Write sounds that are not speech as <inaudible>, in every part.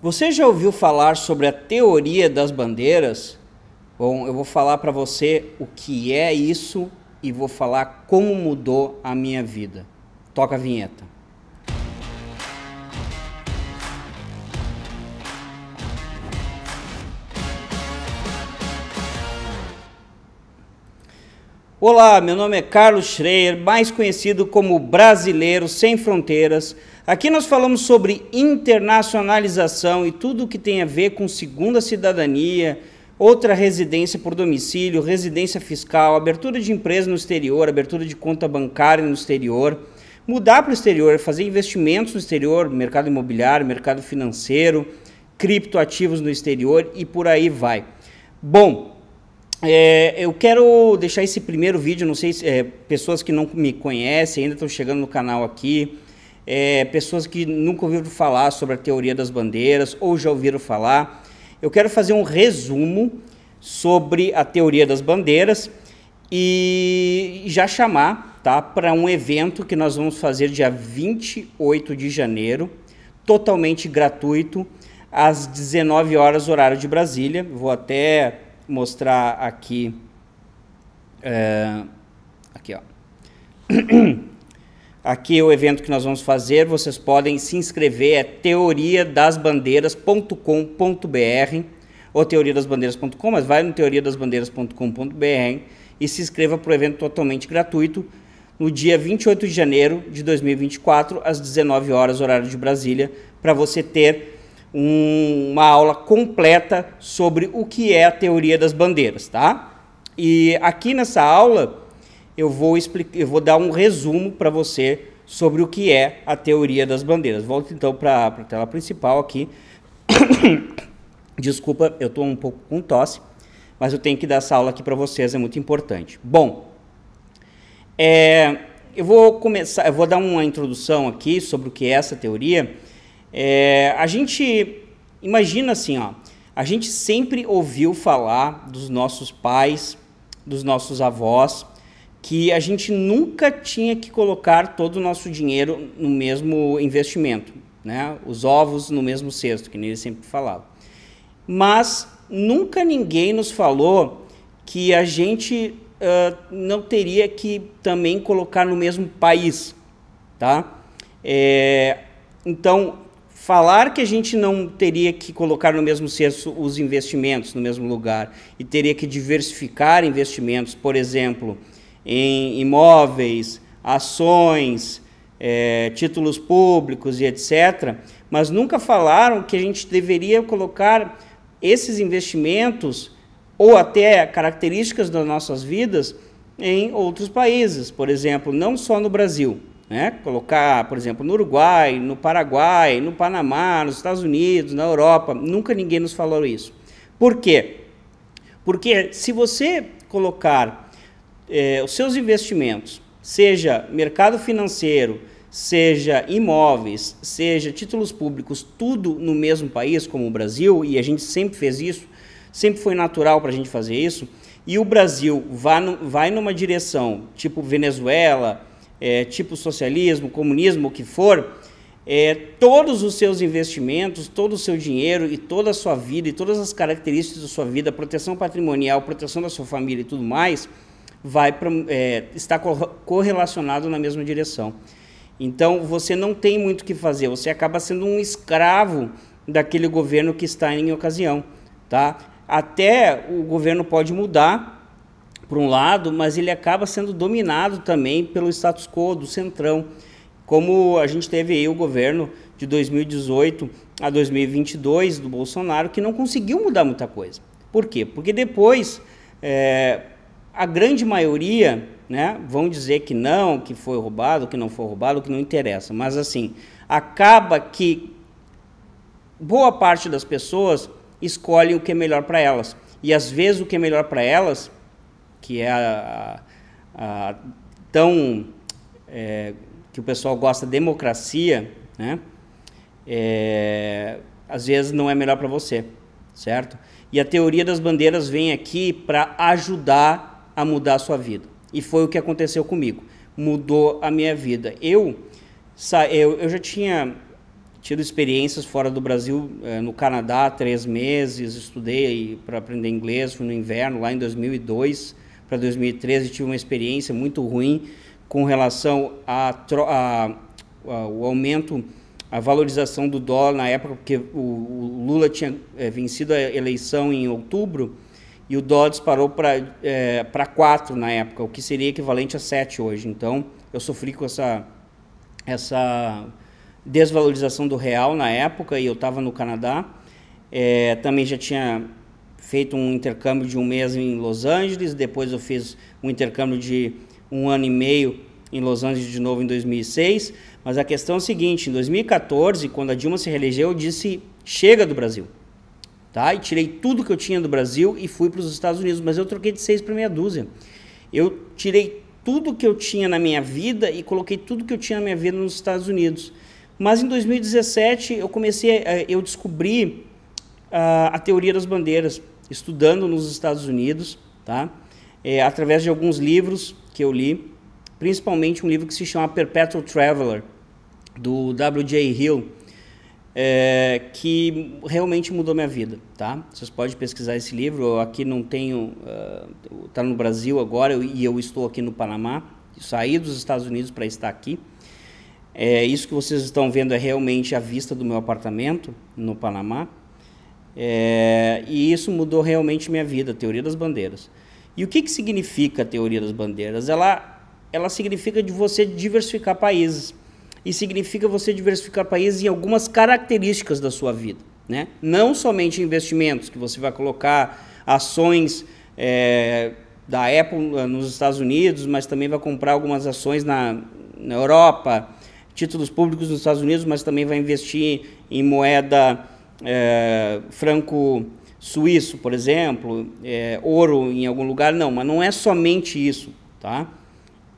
Você já ouviu falar sobre a teoria das bandeiras? Bom, eu vou falar para você o que é isso e vou falar como mudou a minha vida. Toca a vinheta. Olá, meu nome é Carlos Schreier, mais conhecido como Brasileiro Sem Fronteiras. Aqui nós falamos sobre internacionalização e tudo o que tem a ver com segunda cidadania, outra residência por domicílio, residência fiscal, abertura de empresa no exterior, abertura de conta bancária no exterior, mudar para o exterior, fazer investimentos no exterior, mercado imobiliário, mercado financeiro, criptoativos no exterior e por aí vai. Bom, é, eu quero deixar esse primeiro vídeo, não sei se é, pessoas que não me conhecem ainda estão chegando no canal aqui, é, pessoas que nunca ouviram falar sobre a teoria das bandeiras ou já ouviram falar. Eu quero fazer um resumo sobre a teoria das bandeiras e já chamar tá, para um evento que nós vamos fazer dia 28 de janeiro, totalmente gratuito, às 19 horas, horário de Brasília. Vou até mostrar aqui. É, aqui, ó. <clears throat> Aqui é o evento que nós vamos fazer. Vocês podem se inscrever. É teoriadasbandeiras.com.br ou teoriadasbandeiras.com, mas vai no teoriadasbandeiras.com.br e se inscreva para o evento totalmente gratuito no dia 28 de janeiro de 2024, às 19 horas, horário de Brasília, para você ter um, uma aula completa sobre o que é a teoria das bandeiras, tá? E aqui nessa aula eu vou explicar, eu vou dar um resumo para você sobre o que é a teoria das bandeiras. Volto então para a tela principal aqui. <coughs> Desculpa, eu estou um pouco com tosse, mas eu tenho que dar essa aula aqui para vocês, é muito importante. Bom, é, eu vou começar, eu vou dar uma introdução aqui sobre o que é essa teoria é, a gente imagina assim, ó, a gente sempre ouviu falar dos nossos pais, dos nossos avós, que a gente nunca tinha que colocar todo o nosso dinheiro no mesmo investimento, né? Os ovos no mesmo cesto, que nem eles sempre falavam. Mas nunca ninguém nos falou que a gente uh, não teria que também colocar no mesmo país, tá? É, então falar que a gente não teria que colocar no mesmo cesto os investimentos no mesmo lugar e teria que diversificar investimentos, por exemplo, em imóveis, ações, é, títulos públicos e etc., mas nunca falaram que a gente deveria colocar esses investimentos ou até características das nossas vidas em outros países, por exemplo, não só no Brasil. Né? Colocar, por exemplo, no Uruguai, no Paraguai, no Panamá, nos Estados Unidos, na Europa, nunca ninguém nos falou isso. Por quê? Porque se você colocar é, os seus investimentos, seja mercado financeiro, seja imóveis, seja títulos públicos, tudo no mesmo país, como o Brasil, e a gente sempre fez isso, sempre foi natural para a gente fazer isso, e o Brasil vai, no, vai numa direção tipo Venezuela, é, tipo socialismo, comunismo, o que for, é, todos os seus investimentos, todo o seu dinheiro e toda a sua vida e todas as características da sua vida, proteção patrimonial, proteção da sua família e tudo mais, vai pra, é, está correlacionado na mesma direção. Então você não tem muito o que fazer, você acaba sendo um escravo daquele governo que está em ocasião, tá? Até o governo pode mudar, por um lado, mas ele acaba sendo dominado também pelo status quo do centrão, como a gente teve aí o governo de 2018 a 2022 do Bolsonaro, que não conseguiu mudar muita coisa. Por quê? Porque depois é, a grande maioria né, vão dizer que não, que foi roubado, que não foi roubado, que não interessa. Mas assim, acaba que boa parte das pessoas escolhe o que é melhor para elas. E às vezes o que é melhor para elas que é a, a, a tão é, que o pessoal gosta democracia, né? É, às vezes não é melhor para você, certo? E a teoria das bandeiras vem aqui para ajudar a mudar a sua vida. E foi o que aconteceu comigo. Mudou a minha vida. Eu, eu, eu já tinha tido experiências fora do Brasil, eh, no Canadá, três meses, estudei para aprender inglês, fui no inverno, lá em 2002 para 2013, tive uma experiência muito ruim com relação ao aumento, a valorização do dólar na época, porque o, o Lula tinha é, vencido a eleição em outubro e o dólar disparou para é, 4 na época, o que seria equivalente a 7 hoje. Então, eu sofri com essa, essa desvalorização do real na época e eu estava no Canadá. É, também já tinha feito um intercâmbio de um mês em Los Angeles, depois eu fiz um intercâmbio de um ano e meio em Los Angeles de novo em 2006. Mas a questão é a seguinte: em 2014, quando a Dilma se reelegeu, eu disse chega do Brasil. Tá? E tirei tudo que eu tinha do Brasil e fui para os Estados Unidos, mas eu troquei de seis para meia dúzia. Eu tirei tudo que eu tinha na minha vida e coloquei tudo que eu tinha na minha vida nos Estados Unidos. Mas em 2017 eu comecei, eu descobri a, a teoria das bandeiras, estudando nos Estados Unidos, tá? É, através de alguns livros que eu li principalmente um livro que se chama Perpetual Traveler, do W.J. Hill, é, que realmente mudou minha vida, tá? Vocês podem pesquisar esse livro, eu aqui não tenho, uh, no Brasil agora eu, e eu estou aqui no Panamá, saí dos Estados Unidos para estar aqui. É, isso que vocês estão vendo é realmente a vista do meu apartamento no Panamá. É, e isso mudou realmente minha vida, teoria das bandeiras. E o que, que significa a teoria das bandeiras? Ela ela significa de você diversificar países. E significa você diversificar países em algumas características da sua vida. Né? Não somente investimentos, que você vai colocar ações é, da Apple nos Estados Unidos, mas também vai comprar algumas ações na, na Europa, títulos públicos nos Estados Unidos, mas também vai investir em moeda é, franco-suíço, por exemplo, é, ouro em algum lugar. Não, mas não é somente isso. Tá?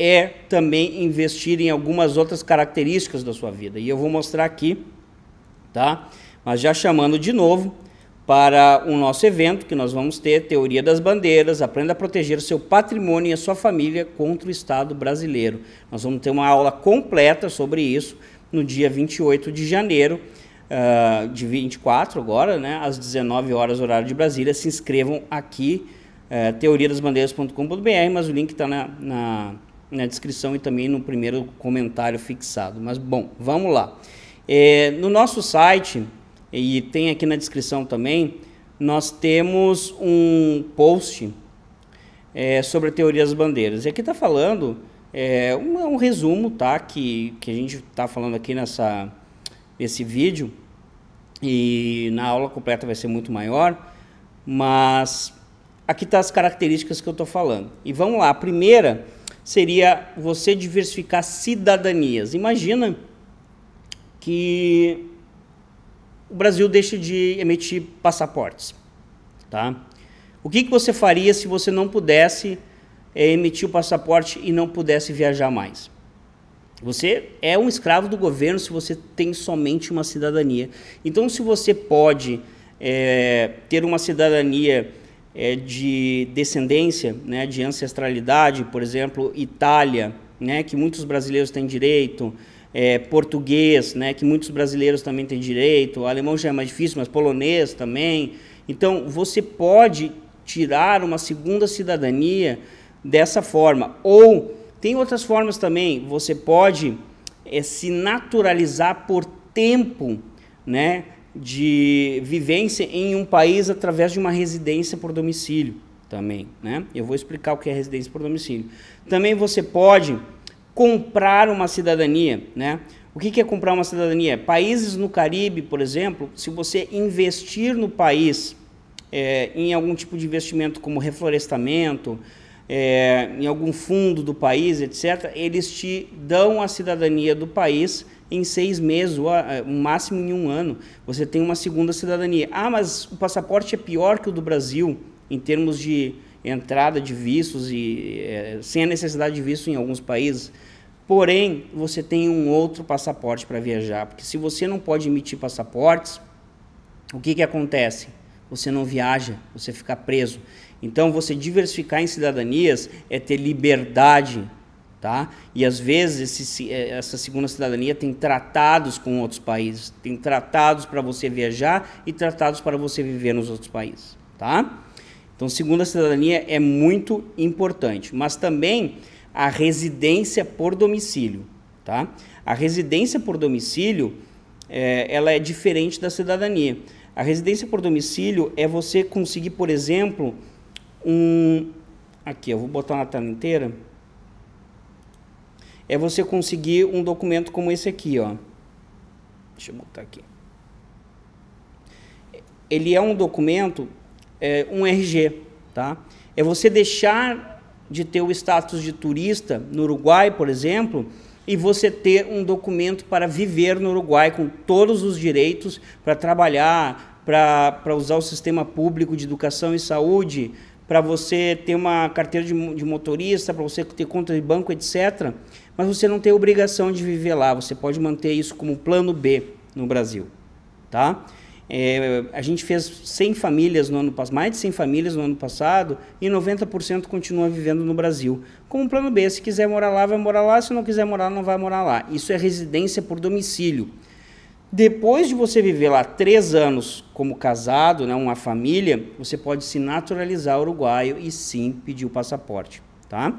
É também investir em algumas outras características da sua vida. E eu vou mostrar aqui, tá? Mas já chamando de novo para o nosso evento que nós vamos ter, Teoria das Bandeiras, aprenda a proteger seu patrimônio e a sua família contra o Estado brasileiro. Nós vamos ter uma aula completa sobre isso no dia 28 de janeiro, uh, de 24 agora, né, às 19 horas, horário de Brasília. Se inscrevam aqui, uh, teoriadasbandeiras.com.br, mas o link está na, na na descrição e também no primeiro comentário fixado. Mas, bom, vamos lá. É, no nosso site, e tem aqui na descrição também, nós temos um post é, sobre a teoria das bandeiras. E aqui está falando é, um, um, resumo tá, que, que a gente está falando aqui nessa, nesse vídeo, e na aula completa vai ser muito maior, mas aqui está as características que eu estou falando. E vamos lá, a primeira seria você diversificar cidadanias. Imagina que o Brasil deixa de emitir passaportes, tá? O que, que você faria se você não pudesse é, emitir o passaporte e não pudesse viajar mais? Você é um escravo do governo se você tem somente uma cidadania. Então, se você pode é, ter uma cidadania é, de descendência, né, de ancestralidade, por exemplo, Itália, né, que muitos brasileiros têm direito, é, português, né, que muitos brasileiros também têm direito, alemão já é mais difícil, mas polonês também. Então, você pode tirar uma segunda cidadania dessa forma. Ou, tem outras formas também, você pode é, se naturalizar por tempo, né, de vivência em um país através de uma residência por domicílio também, né? Eu vou explicar o que é residência por domicílio. Também você pode comprar uma cidadania, né? O que é comprar uma cidadania? Países no Caribe, por exemplo, se você investir no país é, em algum tipo de investimento como reflorestamento, é, em algum fundo do país, etc., eles te dão a cidadania do país em seis meses, ou o máximo em um ano, você tem uma segunda cidadania. Ah, mas o passaporte é pior que o do Brasil em termos de entrada de vistos e é, sem a necessidade de visto em alguns países. Porém, você tem um outro passaporte para viajar, porque se você não pode emitir passaportes, o que, que acontece? Você não viaja, você fica preso. Então, você diversificar em cidadanias é ter liberdade tá? E às vezes esse, eh, essa segunda cidadania tem tratados com outros países, tem tratados para você viajar e tratados para você viver nos outros países, tá? Então, segunda cidadania é muito importante, mas também a residência por domicílio, tá? A residência por domicílio, é, ela é diferente da cidadania. A residência por domicílio é você conseguir, por exemplo, um aqui, eu vou botar na tela inteira é você conseguir um documento como esse aqui, ó. Deixa eu botar aqui. Ele é um documento, é, um RG, tá? É você deixar de ter o status de turista no Uruguai, por exemplo, e você ter um documento para viver no Uruguai com todos os direitos para trabalhar, para usar o sistema público de educação e saúde, para você ter uma carteira de, de motorista, para você ter conta de banco, etc mas você não tem obrigação de viver lá. Você pode manter isso como plano B no Brasil, tá? É, a gente fez 100 famílias no ano passado, mais de 100 famílias no ano passado, e 90% continua vivendo no Brasil. Como plano B, se quiser morar lá, vai morar lá, se não quiser morar, não vai morar lá. Isso é residência por domicílio. Depois de você viver lá três anos como casado, né, uma família, você pode se naturalizar uruguaio e sim pedir o passaporte, tá?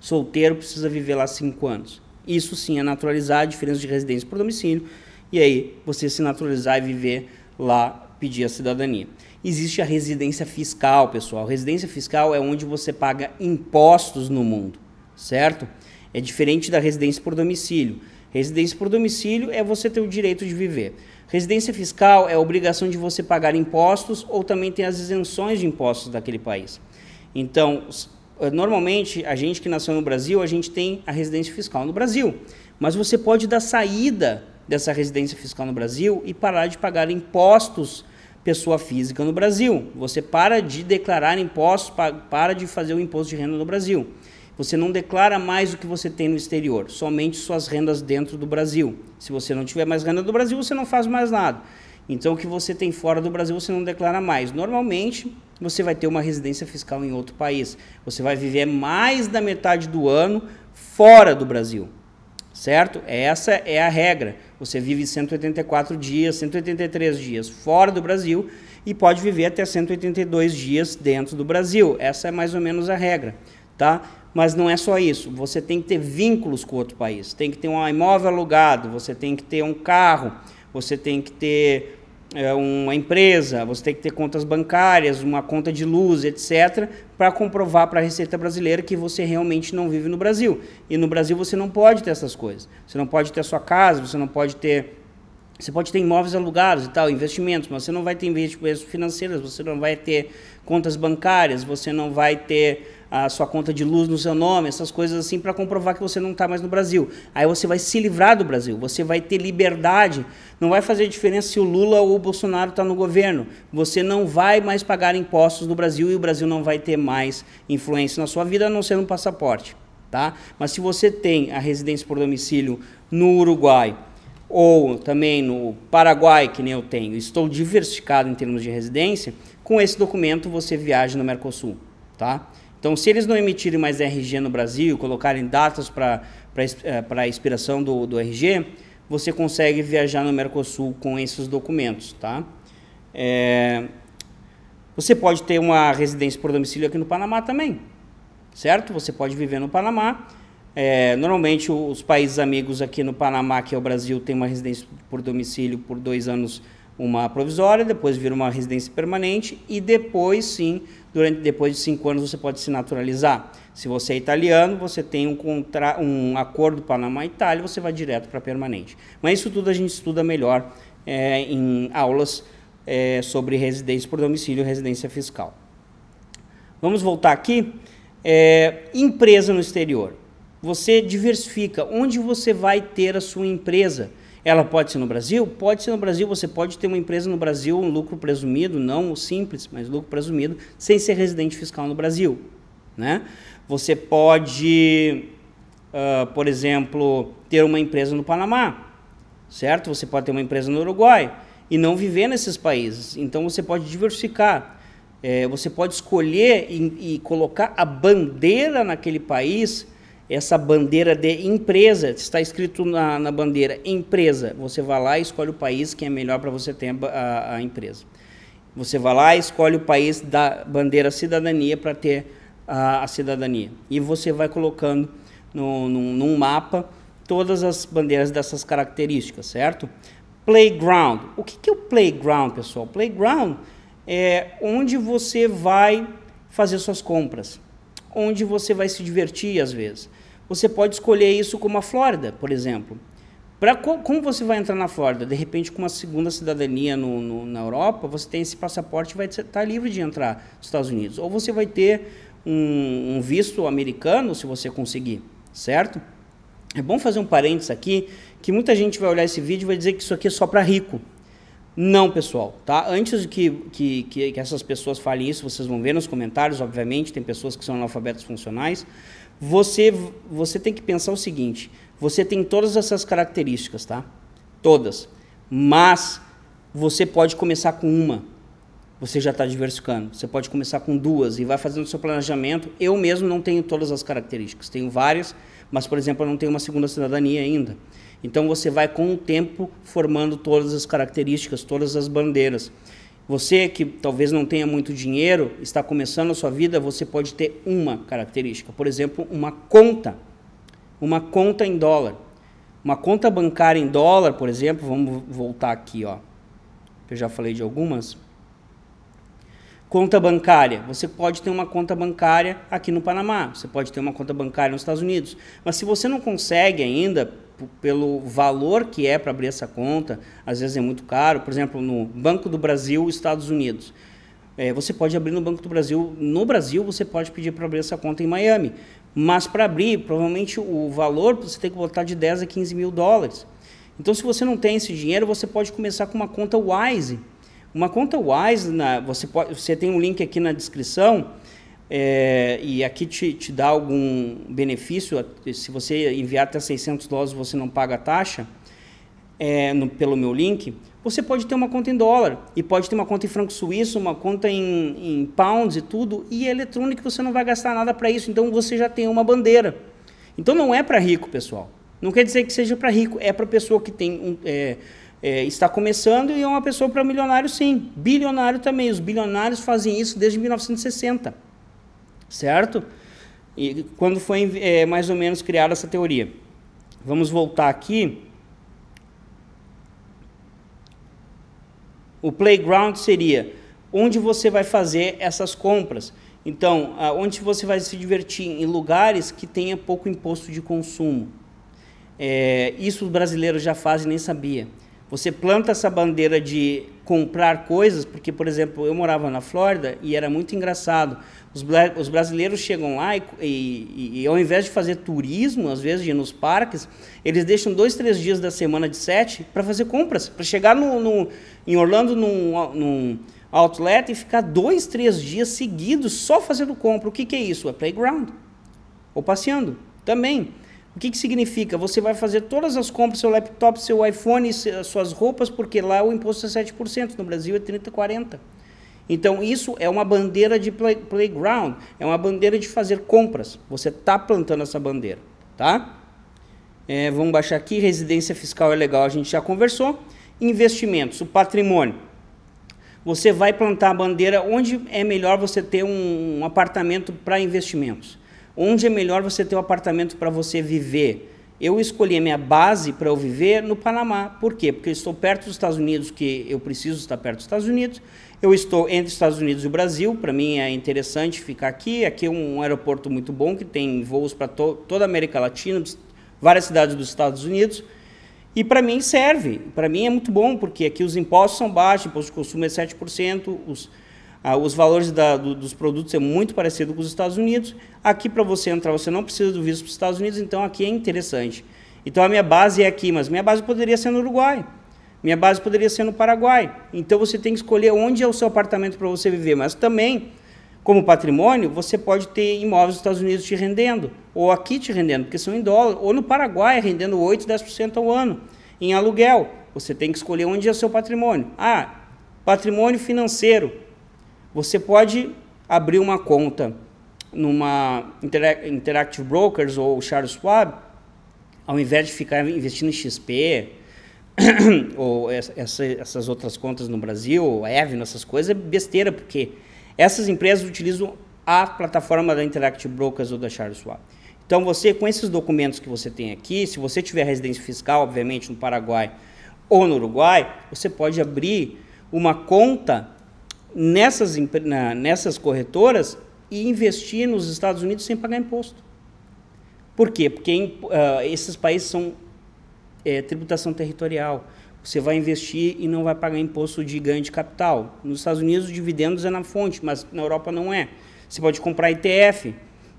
Solteiro precisa viver lá cinco anos. Isso sim é naturalizar a diferença de residência por domicílio. E aí você se naturalizar e viver lá, pedir a cidadania. Existe a residência fiscal, pessoal. Residência fiscal é onde você paga impostos no mundo, certo? É diferente da residência por domicílio. Residência por domicílio é você ter o direito de viver. Residência fiscal é a obrigação de você pagar impostos ou também tem as isenções de impostos daquele país. Então, eh, normalmente, a gente que nasceu no Brasil, a gente tem a residência fiscal no Brasil. Mas você pode dar saída dessa residência fiscal no Brasil e parar de pagar impostos pessoa física no Brasil. Você para de declarar impostos, para de fazer o imposto de renda no Brasil. Você não declara mais o que você tem no exterior, somente suas rendas dentro do Brasil. Se você não tiver mais renda do Brasil, você não faz mais nada. Então, o que você tem fora do Brasil, você não declara mais. Normalmente, você vai ter uma residência fiscal em outro país. Você vai viver mais da metade do ano fora do Brasil. Certo? Essa é a regra. Você vive 184 dias, 183 dias fora do Brasil e pode viver até 182 dias dentro do Brasil. Essa é mais ou menos a regra, tá? Mas não é só isso. Você tem que ter vínculos com outro país. Tem que ter um imóvel alugado, você tem que ter um carro, você tem que ter é, uma empresa, você tem que ter contas bancárias, uma conta de luz, etc., para comprovar para a Receita Brasileira que você realmente não vive no Brasil. E no Brasil você não pode ter essas coisas. Você não pode ter a sua casa, você não pode ter. Você pode ter imóveis alugados e tal, investimentos, mas você não vai ter investimentos financeiros, você não vai ter contas bancárias, você não vai ter a sua conta de luz no seu nome, essas coisas assim, para comprovar que você não está mais no Brasil. Aí você vai se livrar do Brasil, você vai ter liberdade. Não vai fazer diferença se o Lula ou o Bolsonaro está no governo. Você não vai mais pagar impostos no Brasil e o Brasil não vai ter mais influência na sua vida, a não ser no passaporte. Tá? Mas se você tem a residência por domicílio no Uruguai, ou também no Paraguai, que nem eu tenho, estou diversificado em termos de residência, com esse documento você viaja no Mercosul, tá? Então, se eles não emitirem mais RG no Brasil, colocarem datas para eh, a expiração do, do RG, você consegue viajar no Mercosul com esses documentos, tá? É, você pode ter uma residência por domicílio aqui no Panamá também, certo? Você pode viver no Panamá. É, normalmente, os países amigos aqui no Panamá, que é o Brasil, tem uma residência por domicílio por dois anos, uma provisória, depois vira uma residência permanente e depois, sim, durante depois de cinco anos você pode se naturalizar. Se você é italiano, você tem um, contra, um acordo Panamá-Itália, você vai direto para permanente. Mas isso tudo a gente estuda melhor é, em aulas é, sobre residência por domicílio e residência fiscal. Vamos voltar aqui. É, empresa no exterior. Você diversifica. Onde você vai ter a sua empresa? Ela pode ser no Brasil? Pode ser no Brasil. Você pode ter uma empresa no Brasil, um lucro presumido, não simples, mas lucro presumido, sem ser residente fiscal no Brasil. Né? Você pode, uh, por exemplo, ter uma empresa no Panamá, certo? Você pode ter uma empresa no Uruguai e não viver nesses países. Então você pode diversificar. É, você pode escolher e, e colocar a bandeira naquele país essa bandeira de empresa, está escrito na, na bandeira empresa, você vai lá e escolhe o país que é melhor para você ter a, a, empresa. Você vai lá e escolhe o país da bandeira cidadania para ter a, a, cidadania. E você vai colocando no, no, num mapa todas as bandeiras dessas características, certo? Playground. O que, que é o playground, pessoal? Playground é onde você vai fazer suas compras, onde você vai se divertir às vezes. Você pode escolher isso como a Flórida, por exemplo. Pra, como você vai entrar na Flórida? De repente, com uma segunda cidadania no, no, na Europa, você tem esse passaporte e vai estar tá livre de entrar nos Estados Unidos. Ou você vai ter um, um visto americano, se você conseguir, certo? É bom fazer um parênteses aqui, que muita gente vai olhar esse vídeo e vai dizer que isso aqui é só para rico. Não, pessoal, tá? Antes que, que, que, essas pessoas falem isso, vocês vão ver nos comentários, obviamente, tem pessoas que são analfabetos funcionais. Você, você tem que pensar o seguinte: você tem todas essas características, tá? Todas. Mas você pode começar com uma. Você já está diversificando. Você pode começar com duas e vai fazendo o seu planejamento. Eu mesmo não tenho todas as características. Tenho várias, mas, por exemplo, eu não tenho uma segunda cidadania ainda. Então você vai com o tempo formando todas as características, todas as bandeiras. Você que talvez não tenha muito dinheiro, está começando a sua vida, você pode ter uma característica, por exemplo, uma conta. Uma conta em dólar. Uma conta bancária em dólar, por exemplo, vamos voltar aqui, ó. Eu já falei de algumas. Conta bancária. Você pode ter uma conta bancária aqui no Panamá, você pode ter uma conta bancária nos Estados Unidos. Mas se você não consegue ainda, pelo valor que é para abrir essa conta, às vezes é muito caro, por exemplo, no Banco do Brasil, Estados Unidos. É, você pode abrir no Banco do Brasil. No Brasil, você pode pedir para abrir essa conta em Miami. Mas para abrir, provavelmente o valor você tem que botar de 10 a 15 mil dólares. Então, se você não tem esse dinheiro, você pode começar com uma conta Wise uma conta Wise, na, você, pode, você tem um link aqui na descrição, é, e aqui te, te dá algum benefício, se você enviar até 600 dólares você não paga a taxa, é, no, pelo meu link, você pode ter uma conta em dólar, e pode ter uma conta em franco suíço, uma conta em, em pounds e tudo, e é eletrônico você não vai gastar nada para isso, então você já tem uma bandeira. Então não é para rico, pessoal. Não quer dizer que seja para rico, é para pessoa que tem um, é, é, está começando e é uma pessoa para milionário, sim. Bilionário também. Os bilionários fazem isso desde 1960, certo? E quando foi é, mais ou menos criada essa teoria. Vamos voltar aqui. O playground seria onde você vai fazer essas compras. Então, onde você vai se divertir em lugares que tenha pouco imposto de consumo. É, isso os brasileiros já fazem nem sabia. Você planta essa bandeira de comprar coisas, porque, por exemplo, eu morava na Flórida e era muito engraçado. Os, os brasileiros chegam lá e, e, e, ao invés de fazer turismo, às vezes de ir nos parques, eles deixam dois, três dias da semana de sete para fazer compras, para chegar no, no, em Orlando num, num outlet e ficar dois, três dias seguidos só fazendo compra. O que, que é isso? É playground. Ou passeando também. O que, que significa? Você vai fazer todas as compras, seu laptop, seu iPhone, suas roupas, porque lá o imposto é 7%, no Brasil é 30%, 40%. Então, isso é uma bandeira de play, playground, é uma bandeira de fazer compras. Você está plantando essa bandeira, tá? É, vamos baixar aqui, residência fiscal é legal, a gente já conversou. Investimentos, o patrimônio. Você vai plantar a bandeira onde é melhor você ter um, um apartamento para investimentos. Onde é melhor você ter um apartamento para você viver? Eu escolhi a minha base para eu viver no Panamá. Por quê? Porque eu estou perto dos Estados Unidos, que eu preciso estar perto dos Estados Unidos. Eu estou entre os Estados Unidos e o Brasil. Para mim é interessante ficar aqui. Aqui é um aeroporto muito bom que tem voos para to toda a América Latina, várias cidades dos Estados Unidos. E para mim serve. Para mim é muito bom, porque aqui os impostos são baixos, o imposto de consumo é 7%, os ah, os valores da, do, dos produtos é muito parecido com os Estados Unidos. Aqui, para você entrar, você não precisa do visto para os Estados Unidos, então aqui é interessante. Então, a minha base é aqui, mas minha base poderia ser no Uruguai. Minha base poderia ser no Paraguai. Então, você tem que escolher onde é o seu apartamento para você viver. Mas também, como patrimônio, você pode ter imóveis nos Estados Unidos te rendendo, ou aqui te rendendo, porque são em dólar, ou no Paraguai rendendo 8, 10% ao ano, em aluguel. Você tem que escolher onde é o seu patrimônio. Ah, patrimônio financeiro. Você pode abrir uma conta numa Interactive Brokers ou Charles Schwab, ao invés de ficar investindo em XP <coughs> ou essa, essas outras contas no Brasil, Evno, essas coisas, é besteira, porque essas empresas utilizam a plataforma da Interactive Brokers ou da Charles Schwab. Então, você, com esses documentos que você tem aqui, se você tiver residência fiscal, obviamente, no Paraguai ou no Uruguai, você pode abrir uma conta nessas, na, nessas corretoras e investir nos Estados Unidos sem pagar imposto. Por quê? Porque uh, esses países são é, tributação territorial. Você vai investir e não vai pagar imposto de ganho de capital. Nos Estados Unidos, o dividendos é na fonte, mas na Europa não é. Você pode comprar ETF.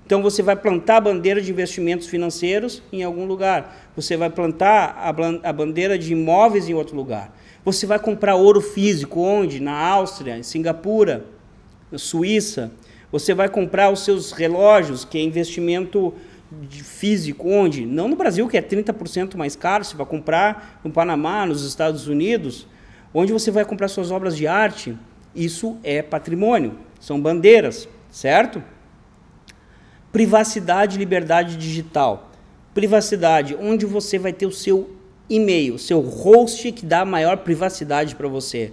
Então, você vai plantar a bandeira de investimentos financeiros em algum lugar. Você vai plantar a, a bandeira de imóveis em outro lugar. Você vai comprar ouro físico onde? Na Áustria, em Singapura, Suíça. Você vai comprar os seus relógios, que é investimento físico, onde? Não no Brasil, que é 30% mais caro, você vai comprar no Panamá, nos Estados Unidos, onde você vai comprar suas obras de arte. Isso é patrimônio, são bandeiras, certo? Privacidade e liberdade digital. Privacidade, onde você vai ter o seu e-mail, seu host que dá maior privacidade para você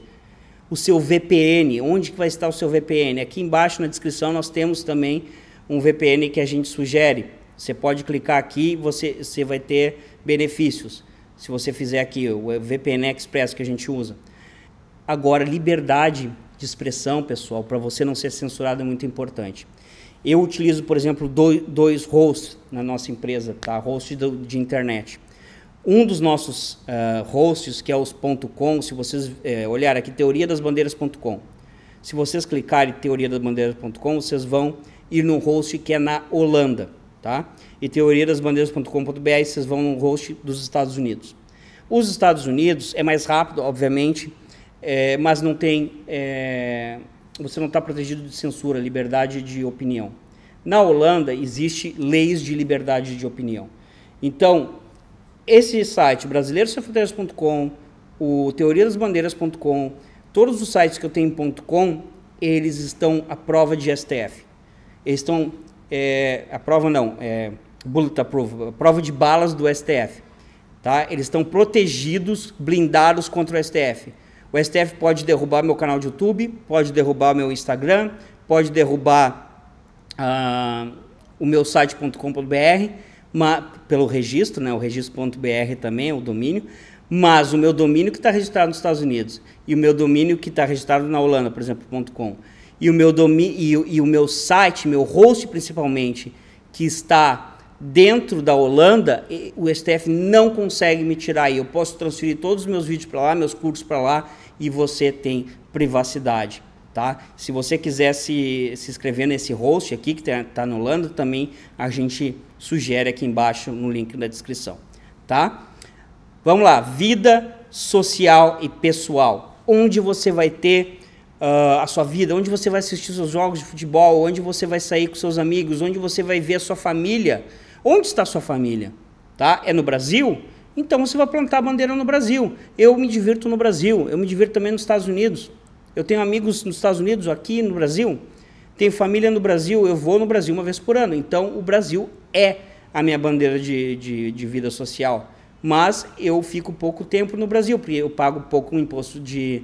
o seu VPN. Onde que vai estar o seu VPN? Aqui embaixo na descrição nós temos também um VPN que a gente sugere. Você pode clicar aqui você, você vai ter benefícios. Se você fizer aqui o VPN Express que a gente usa. Agora, liberdade de expressão, pessoal, para você não ser censurado é muito importante. Eu utilizo, por exemplo, dois, dois hosts na nossa empresa, tá? Host de internet. Um dos nossos uh, hosts, que é os .com, se vocês uh, olharem aqui, teoriadasbandeiras.com. Se vocês clicarem em teoriadasbandeiras.com, vocês vão ir no host que é na Holanda, tá? E teoriadasbandeiras.com.br, vocês vão no host dos Estados Unidos. Os Estados Unidos é mais rápido, obviamente, é, mas não tem, é, você não está protegido de censura, liberdade de opinião. Na Holanda existe leis de liberdade de opinião. Então, esse site, brasileirossemfronteiras.com, o teoriadasbandeiras.com, todos os sites que eu tenho .com, eles estão à prova de STF. Eles estão, é, a prova não, é, bulletproof, a prova de balas do STF. Tá? Eles estão protegidos, blindados contra o STF. O STF pode derrubar meu canal de YouTube, pode derrubar meu Instagram, pode derrubar uh, o meu site.com.br, pelo registro, né, o registro.br também é o domínio, mas o meu domínio que está registrado nos Estados Unidos e o meu domínio que está registrado na Holanda, por exemplo, .com, e o meu domínio e, e o meu site, meu host principalmente, que está dentro da Holanda, o STF não consegue me tirar aí. Eu posso transferir todos os meus vídeos para lá, meus cursos para lá e você tem privacidade. Tá? Se você quiser se, se inscrever nesse host aqui, que está tá no Holanda, também a gente sugere aqui embaixo no link da descrição. Tá? Vamos lá, vida social e pessoal. Onde você vai ter uh, a sua vida, onde você vai assistir seus jogos de futebol, onde você vai sair com seus amigos, onde você vai ver a sua família. Onde está a sua família? Tá? É no Brasil? Então você vai plantar a bandeira no Brasil. Eu me divirto no Brasil, eu me divirto também nos Estados Unidos. Eu tenho amigos nos Estados Unidos, aqui no Brasil. Tenho família no Brasil, eu vou no Brasil uma vez por ano. Então, o Brasil é a minha bandeira de, de, de vida social. Mas eu fico pouco tempo no Brasil, porque eu pago pouco imposto de,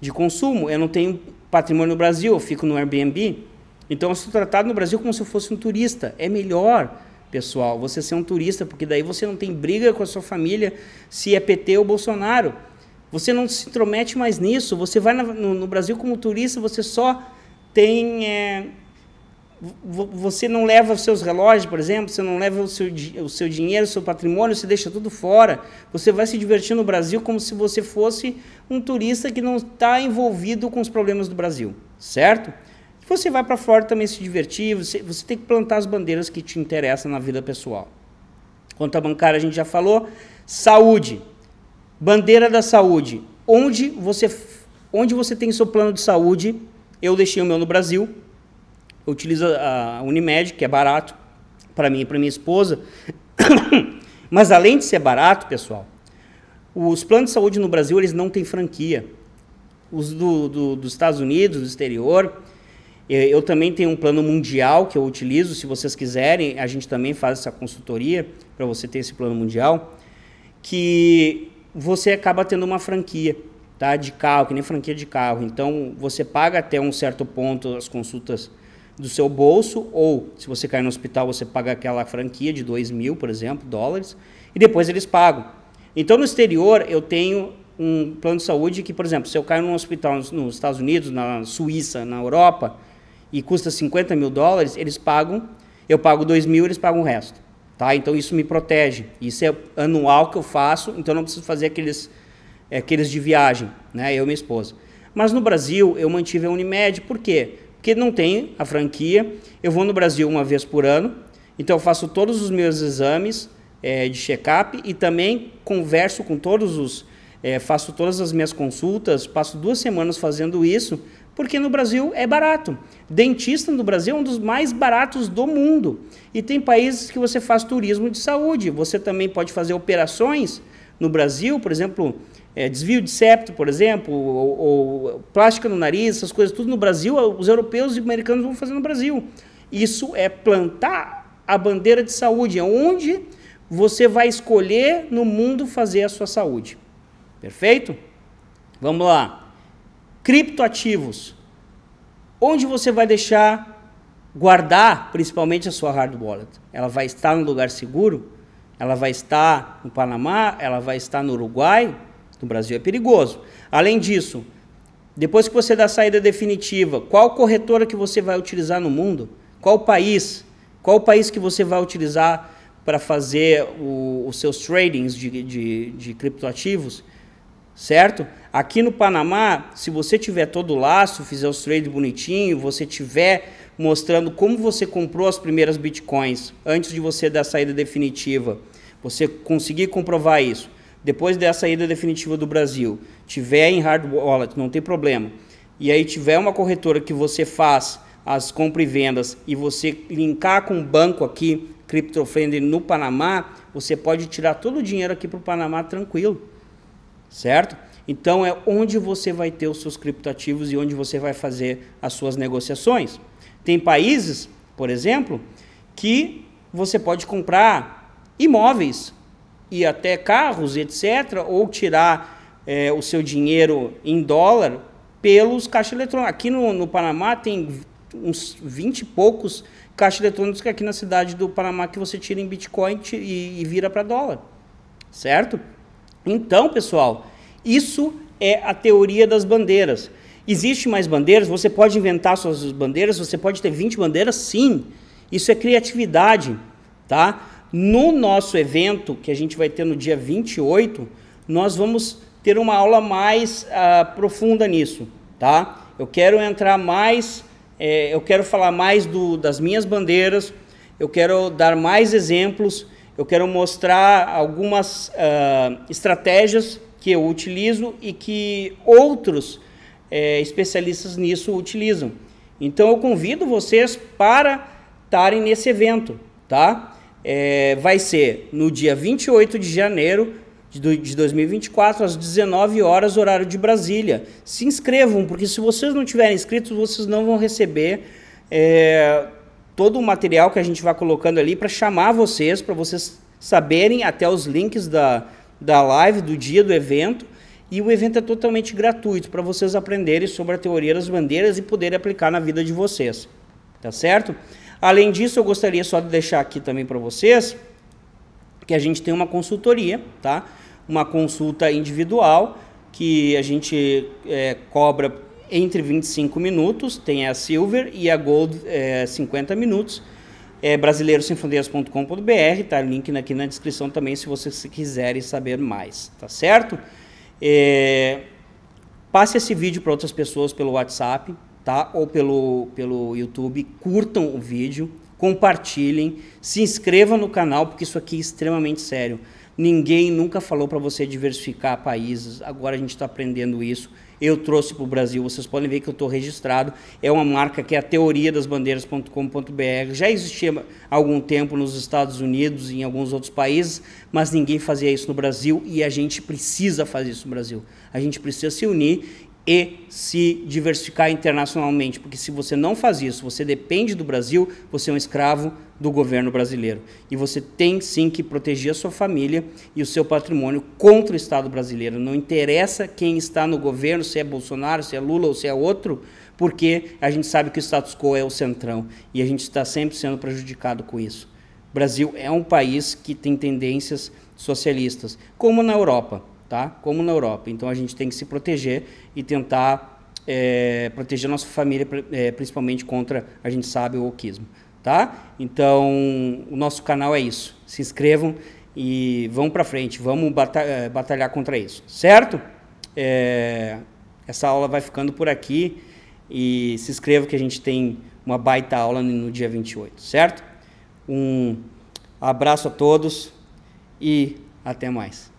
de consumo. Eu não tenho patrimônio no Brasil, eu fico no Airbnb. Então, eu sou tratado no Brasil como se eu fosse um turista. É melhor, pessoal, você ser um turista, porque daí você não tem briga com a sua família se é PT ou Bolsonaro. Você não se intromete mais nisso. Você vai no, no, Brasil como turista, você só tem. É, você não leva os seus relógios, por exemplo, você não leva o seu, o seu dinheiro, o seu patrimônio, você deixa tudo fora. Você vai se divertir no Brasil como se você fosse um turista que não está envolvido com os problemas do Brasil, certo? Você vai para fora também se divertir, você, você tem que plantar as bandeiras que te interessam na vida pessoal. Conta bancária a gente já falou. Saúde. Bandeira da saúde. Onde você, onde você tem seu plano de saúde, eu deixei o meu no Brasil. Eu utilizo a Unimed, que é barato para mim e para minha esposa. <coughs> Mas além de ser barato, pessoal, os planos de saúde no Brasil eles não têm franquia. Os do, do, dos Estados Unidos, do exterior, Eu também tenho um plano mundial que eu utilizo. Se vocês quiserem, a gente também faz essa consultoria para você ter esse plano mundial. Que você acaba tendo uma franquia tá, de carro, que nem franquia de carro. Então, você paga até um certo ponto as consultas do seu bolso, ou se você cair no hospital, você paga aquela franquia de 2 mil, por exemplo, dólares, e depois eles pagam. Então, no exterior, eu tenho um plano de saúde que, por exemplo, se eu caio num hospital nos Estados Unidos, na Suíça, na Europa, e custa 50 mil dólares, eles pagam, eu pago 2 mil, eles pagam o resto. Tá? Então, isso me protege. Isso é anual que eu faço, então não preciso fazer aqueles, aqueles de viagem, né? eu e minha esposa. Mas no Brasil, eu mantive a Unimed, por quê? Porque não tem a franquia. Eu vou no Brasil uma vez por ano, então eu faço todos os meus exames é, de check-up e também converso com todos os. É, faço todas as minhas consultas, passo duas semanas fazendo isso, porque no Brasil é barato. Dentista no Brasil é um dos mais baratos do mundo. E tem países que você faz turismo de saúde. Você também pode fazer operações no Brasil, por exemplo, é, desvio de septo, por exemplo, ou, ou, plástica no nariz, essas coisas tudo no Brasil, os europeus e americanos vão fazer no Brasil. Isso é plantar a bandeira de saúde, é onde você vai escolher no mundo fazer a sua saúde. Perfeito? Vamos lá. Criptoativos. Onde você vai deixar guardar, principalmente a sua hard wallet? Ela vai estar no lugar seguro? Ela vai estar no Panamá? Ela vai estar no Uruguai? No Brasil é perigoso. Além disso, depois que você dá a saída definitiva, qual corretora que você vai utilizar no mundo? Qual país? Qual país que você vai utilizar para fazer o, os seus tradings de, de, de criptoativos? Certo? Aqui no Panamá, se você tiver todo o laço, fizer os trades bonitinho, você tiver mostrando como você comprou as primeiras bitcoins antes de você dar a saída definitiva, você conseguir comprovar isso depois dessa ida definitiva do Brasil, tiver em hard wallet, não tem problema, e aí tiver uma corretora que você faz as compras e vendas e você linkar com o banco aqui, CryptoFriendly no Panamá, você pode tirar todo o dinheiro aqui para o Panamá tranquilo, certo? Então é onde você vai ter os seus criptoativos e onde você vai fazer as suas negociações. Tem países, por exemplo, que você pode comprar imóveis e até carros, etc., ou tirar é, o seu dinheiro em dólar pelos caixas eletrônicos. Aqui no, no Panamá tem uns 20 e poucos caixas eletrônicos que aqui na cidade do Panamá que você tira em Bitcoin e, e vira para dólar. Certo? Então, pessoal, isso é a teoria das bandeiras. Existe mais bandeiras? Você pode inventar suas bandeiras? Você pode ter 20 bandeiras? Sim. Isso é criatividade, tá? No nosso evento, que a gente vai ter no dia 28, nós vamos ter uma aula mais uh, profunda nisso, tá? Eu quero entrar mais, é, eu quero falar mais do, das minhas bandeiras, eu quero dar mais exemplos, eu quero mostrar algumas uh, estratégias que eu utilizo e que outros é, especialistas nisso utilizam. Então eu convido vocês para estarem nesse evento, tá? É, vai ser no dia 28 de janeiro de, de 2024, às 19 horas, horário de Brasília. Se inscrevam, porque se vocês não tiverem inscritos, vocês não vão receber é, todo o material que a gente vai colocando ali para chamar vocês, para vocês saberem até os links da, da live, do dia do evento. E o evento é totalmente gratuito para vocês aprenderem sobre a teoria das bandeiras e poderem aplicar na vida de vocês. Tá certo? Além disso, eu gostaria só de deixar aqui também para vocês que a gente tem uma consultoria, tá? Uma consulta individual que a gente é, cobra entre 25 minutos, tem a Silver e a Gold é, 50 minutos. É brasileirosemfronteiras.com.br, tá? Link aqui na descrição também se vocês quiserem saber mais, tá certo? É, passe esse vídeo para outras pessoas pelo WhatsApp, tá? Ou pelo, pelo YouTube, curtam o vídeo, compartilhem, se inscrevam no canal, porque isso aqui é extremamente sério. Ninguém nunca falou para você diversificar países, agora a gente está aprendendo isso. Eu trouxe para o Brasil, vocês podem ver que eu estou registrado. É uma marca que é a teoria das bandeiras.com.br. Já existia há algum tempo nos Estados Unidos e em alguns outros países, mas ninguém fazia isso no Brasil e a gente precisa fazer isso no Brasil. A gente precisa se unir e se diversificar internacionalmente, porque se você não faz isso, você depende do Brasil, você é um escravo do governo brasileiro. E você tem sim que proteger a sua família e o seu patrimônio contra o Estado brasileiro. Não interessa quem está no governo, se é Bolsonaro, se é Lula ou se é outro, porque a gente sabe que o status quo é o centrão e a gente está sempre sendo prejudicado com isso. O Brasil é um país que tem tendências socialistas, como na Europa tá? Como na Europa. Então a gente tem que se proteger e tentar é, proteger a nossa família, é, principalmente contra, a gente sabe, o oquismo, tá? Então o nosso canal é isso. Se inscrevam e vamos para frente, vamos é, batalhar contra isso, certo? É, essa aula vai ficando por aqui e se inscreva que a gente tem uma baita aula no dia 28, certo? Um abraço a todos e até mais.